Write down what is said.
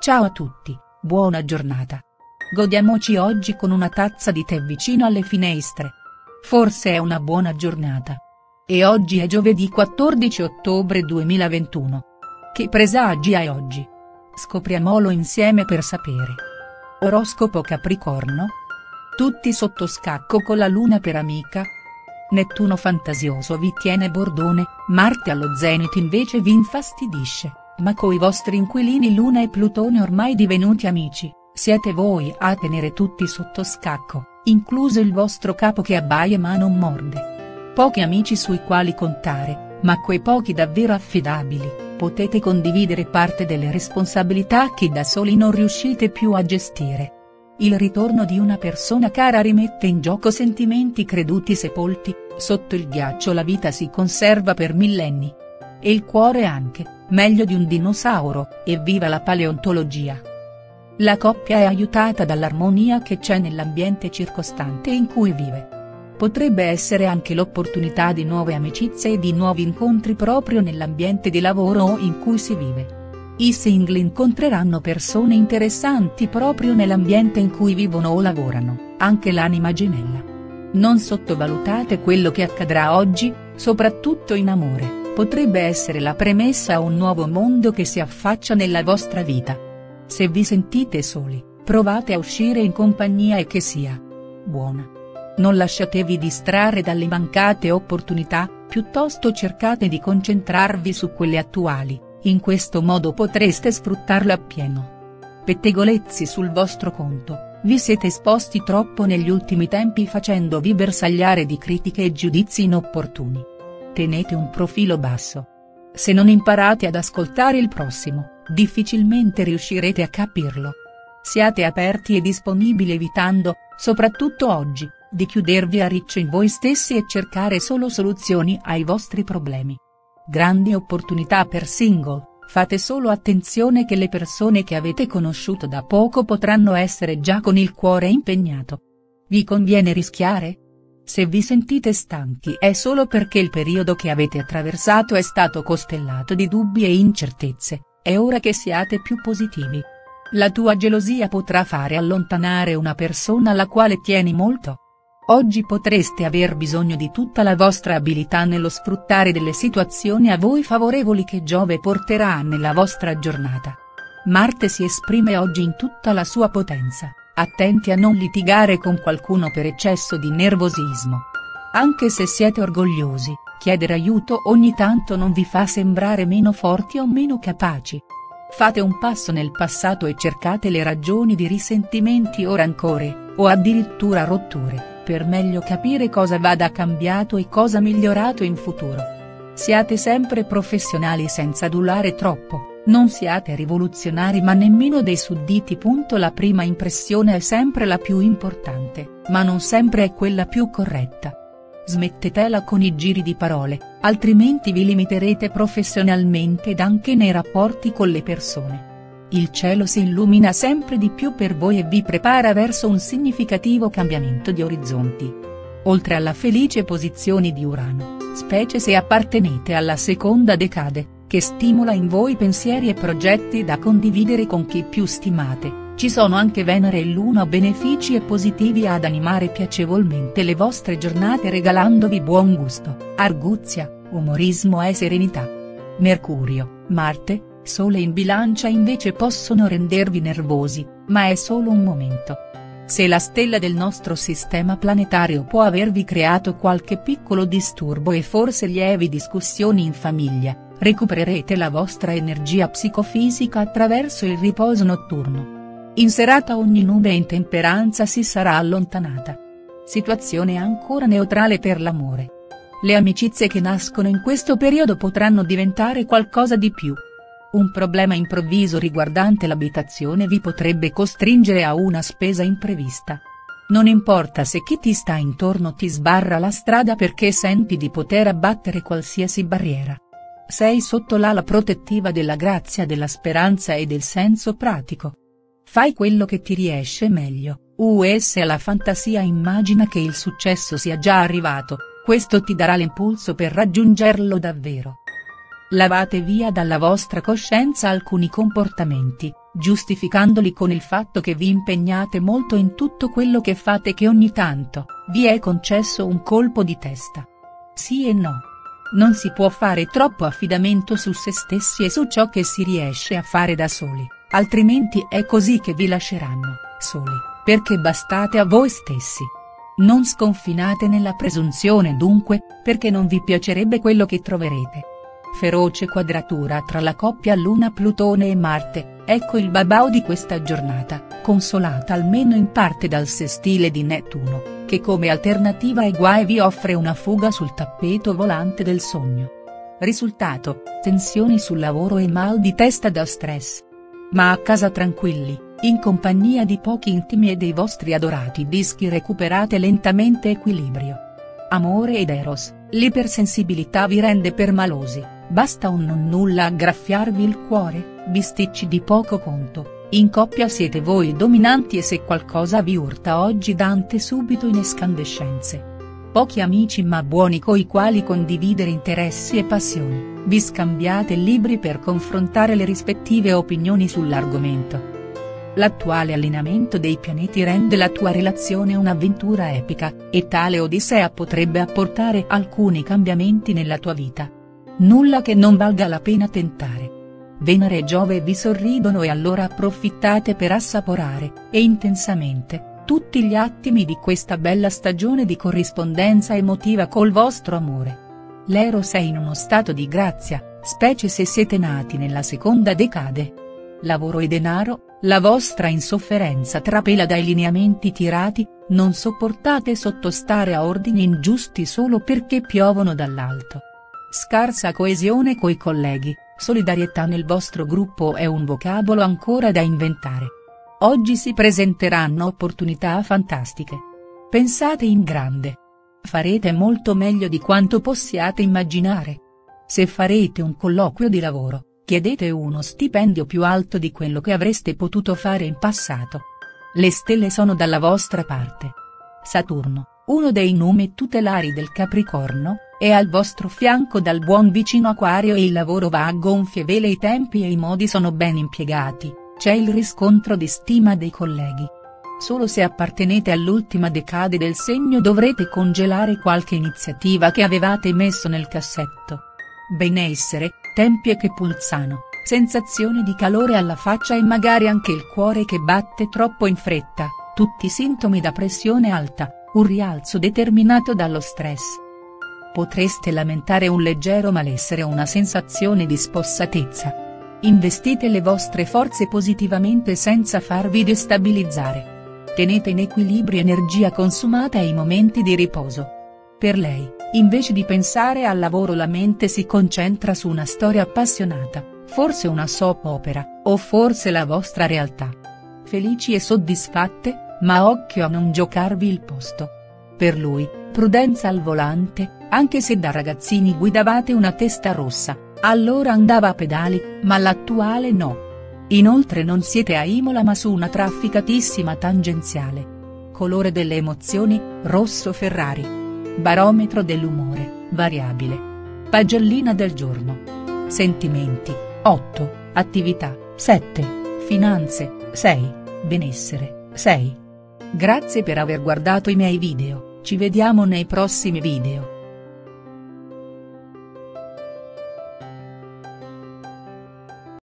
Ciao a tutti, buona giornata. Godiamoci oggi con una tazza di tè vicino alle finestre. Forse è una buona giornata. E oggi è giovedì 14 ottobre 2021. Che presagi hai oggi? Scopriamolo insieme per sapere. Oroscopo Capricorno? Tutti sotto scacco con la luna per amica? Nettuno fantasioso vi tiene bordone, Marte allo zenit invece vi infastidisce, ma coi vostri inquilini Luna e Plutone ormai divenuti amici, siete voi a tenere tutti sotto scacco, incluso il vostro capo che abbaia ma non morde. Pochi amici sui quali contare, ma quei pochi davvero affidabili, potete condividere parte delle responsabilità che da soli non riuscite più a gestire. Il ritorno di una persona cara rimette in gioco sentimenti creduti sepolti, sotto il ghiaccio la vita si conserva per millenni. E il cuore anche, meglio di un dinosauro, e viva la paleontologia. La coppia è aiutata dall'armonia che c'è nell'ambiente circostante in cui vive. Potrebbe essere anche l'opportunità di nuove amicizie e di nuovi incontri proprio nell'ambiente di lavoro o in cui si vive. I single incontreranno persone interessanti proprio nell'ambiente in cui vivono o lavorano, anche l'anima gemella. Non sottovalutate quello che accadrà oggi, soprattutto in amore, potrebbe essere la premessa a un nuovo mondo che si affaccia nella vostra vita. Se vi sentite soli, provate a uscire in compagnia e che sia buona. Non lasciatevi distrarre dalle mancate opportunità, piuttosto cercate di concentrarvi su quelle attuali in questo modo potreste sfruttarlo appieno. Pettegolezzi sul vostro conto, vi siete esposti troppo negli ultimi tempi facendovi bersagliare di critiche e giudizi inopportuni. Tenete un profilo basso. Se non imparate ad ascoltare il prossimo, difficilmente riuscirete a capirlo. Siate aperti e disponibili evitando, soprattutto oggi, di chiudervi a riccio in voi stessi e cercare solo soluzioni ai vostri problemi. Grandi opportunità per single, fate solo attenzione che le persone che avete conosciuto da poco potranno essere già con il cuore impegnato. Vi conviene rischiare? Se vi sentite stanchi è solo perché il periodo che avete attraversato è stato costellato di dubbi e incertezze, è ora che siate più positivi. La tua gelosia potrà fare allontanare una persona alla quale tieni molto. Oggi potreste aver bisogno di tutta la vostra abilità nello sfruttare delle situazioni a voi favorevoli che Giove porterà nella vostra giornata. Marte si esprime oggi in tutta la sua potenza, attenti a non litigare con qualcuno per eccesso di nervosismo. Anche se siete orgogliosi, chiedere aiuto ogni tanto non vi fa sembrare meno forti o meno capaci. Fate un passo nel passato e cercate le ragioni di risentimenti o rancore, o addirittura rotture per meglio capire cosa vada cambiato e cosa migliorato in futuro. Siate sempre professionali senza adulare troppo, non siate rivoluzionari ma nemmeno dei sudditi. La prima impressione è sempre la più importante, ma non sempre è quella più corretta. Smettetela con i giri di parole, altrimenti vi limiterete professionalmente ed anche nei rapporti con le persone il cielo si illumina sempre di più per voi e vi prepara verso un significativo cambiamento di orizzonti. Oltre alla felice posizione di Urano, specie se appartenete alla seconda decade, che stimola in voi pensieri e progetti da condividere con chi più stimate, ci sono anche Venere e Luna benefici e positivi ad animare piacevolmente le vostre giornate regalandovi buon gusto, arguzia, umorismo e serenità. Mercurio, Marte, Sole in bilancia invece possono rendervi nervosi, ma è solo un momento. Se la stella del nostro sistema planetario può avervi creato qualche piccolo disturbo e forse lievi discussioni in famiglia, recupererete la vostra energia psicofisica attraverso il riposo notturno. In serata ogni nube in temperanza si sarà allontanata. Situazione ancora neutrale per l'amore. Le amicizie che nascono in questo periodo potranno diventare qualcosa di più. Un problema improvviso riguardante l'abitazione vi potrebbe costringere a una spesa imprevista. Non importa se chi ti sta intorno ti sbarra la strada perché senti di poter abbattere qualsiasi barriera. Sei sotto l'ala protettiva della grazia della speranza e del senso pratico. Fai quello che ti riesce meglio, US alla fantasia immagina che il successo sia già arrivato, questo ti darà l'impulso per raggiungerlo davvero. Lavate via dalla vostra coscienza alcuni comportamenti, giustificandoli con il fatto che vi impegnate molto in tutto quello che fate e che ogni tanto, vi è concesso un colpo di testa. Sì e no. Non si può fare troppo affidamento su se stessi e su ciò che si riesce a fare da soli, altrimenti è così che vi lasceranno, soli, perché bastate a voi stessi. Non sconfinate nella presunzione dunque, perché non vi piacerebbe quello che troverete. Feroce quadratura tra la coppia Luna-Plutone e Marte, ecco il babao di questa giornata, consolata almeno in parte dal sestile di Nettuno, che come alternativa ai guai vi offre una fuga sul tappeto volante del sogno. Risultato, tensioni sul lavoro e mal di testa da stress. Ma a casa tranquilli, in compagnia di pochi intimi e dei vostri adorati dischi recuperate lentamente equilibrio. Amore ed eros, l'ipersensibilità vi rende permalosi, basta un non nulla a graffiarvi il cuore, bisticci di poco conto, in coppia siete voi dominanti e se qualcosa vi urta oggi dante subito in escandescenze. Pochi amici ma buoni coi quali condividere interessi e passioni, vi scambiate libri per confrontare le rispettive opinioni sull'argomento L'attuale allineamento dei pianeti rende la tua relazione un'avventura epica, e tale odissea potrebbe apportare alcuni cambiamenti nella tua vita. Nulla che non valga la pena tentare. Venere e Giove vi sorridono e allora approfittate per assaporare, e intensamente, tutti gli attimi di questa bella stagione di corrispondenza emotiva col vostro amore. L'Eros è in uno stato di grazia, specie se siete nati nella seconda decade. Lavoro e denaro, la vostra insofferenza trapela dai lineamenti tirati, non sopportate sottostare a ordini ingiusti solo perché piovono dall'alto. Scarsa coesione coi colleghi, solidarietà nel vostro gruppo è un vocabolo ancora da inventare. Oggi si presenteranno opportunità fantastiche. Pensate in grande. Farete molto meglio di quanto possiate immaginare. Se farete un colloquio di lavoro, chiedete uno stipendio più alto di quello che avreste potuto fare in passato. Le stelle sono dalla vostra parte. Saturno, uno dei numi tutelari del Capricorno, è al vostro fianco dal buon vicino Aquario e il lavoro va a gonfie vele i tempi e i modi sono ben impiegati, c'è il riscontro di stima dei colleghi. Solo se appartenete all'ultima decade del segno dovrete congelare qualche iniziativa che avevate messo nel cassetto. Benessere, tempie che pulsano, sensazione di calore alla faccia e magari anche il cuore che batte troppo in fretta, tutti sintomi da pressione alta, un rialzo determinato dallo stress. Potreste lamentare un leggero malessere o una sensazione di spossatezza. Investite le vostre forze positivamente senza farvi destabilizzare. Tenete in equilibrio energia consumata e i momenti di riposo. Per lei, invece di pensare al lavoro la mente si concentra su una storia appassionata, forse una soap opera, o forse la vostra realtà. Felici e soddisfatte, ma occhio a non giocarvi il posto. Per lui, prudenza al volante, anche se da ragazzini guidavate una testa rossa, allora andava a pedali, ma l'attuale no. Inoltre non siete a Imola ma su una trafficatissima tangenziale. Colore delle emozioni, rosso Ferrari. Barometro dell'umore, variabile. Pagellina del giorno. Sentimenti, 8, attività, 7, finanze, 6, benessere, 6. Grazie per aver guardato i miei video, ci vediamo nei prossimi video.